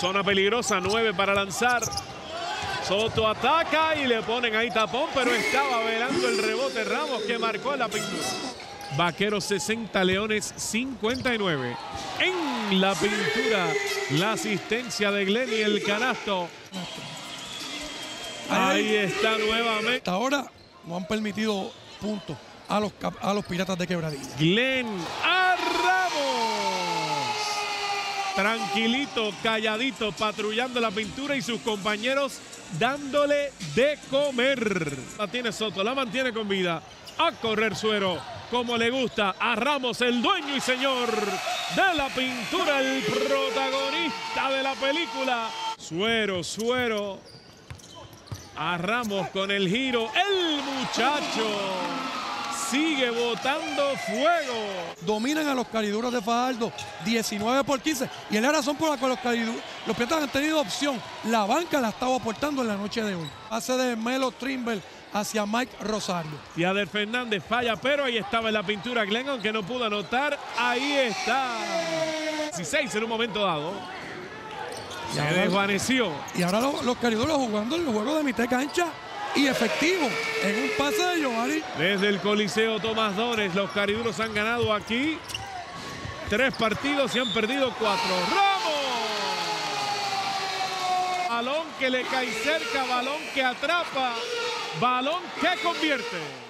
Zona peligrosa, 9 para lanzar. Soto ataca y le ponen ahí tapón, pero estaba velando el rebote Ramos que marcó la pintura. Vaqueros 60, Leones 59. En la pintura, la asistencia de Glenn y el canasto. Ahí está nuevamente. Hasta ahora no han permitido puntos a los, a los piratas de quebradilla. Glenn a Ramos. Tranquilito, calladito, patrullando la pintura y sus compañeros dándole de comer. La tiene Soto, la mantiene con vida. A correr suero, como le gusta a Ramos, el dueño y señor de la pintura, el protagonista de la película. Suero, suero. A Ramos con el giro, el muchacho sigue botando fuego. Dominan a los cariduros de Fajardo 19 por 15. Y es la razón por la que los cariduros, los piratas han tenido opción. La banca la estaba aportando en la noche de hoy. Hace de Melo Trimble hacia Mike Rosario. Y Ader Fernández falla, pero ahí estaba en la pintura Glenn, aunque no pudo anotar. Ahí está. 16 en un momento dado. Y Se ahora, desvaneció. y ahora los, los cariduros jugando el juego de mitad de cancha y efectivo en un pase de Giovanni. Desde el Coliseo Tomás Dones, los cariduros han ganado aquí tres partidos y han perdido cuatro. ¡Ramos! Balón que le cae cerca, balón que atrapa, balón que convierte.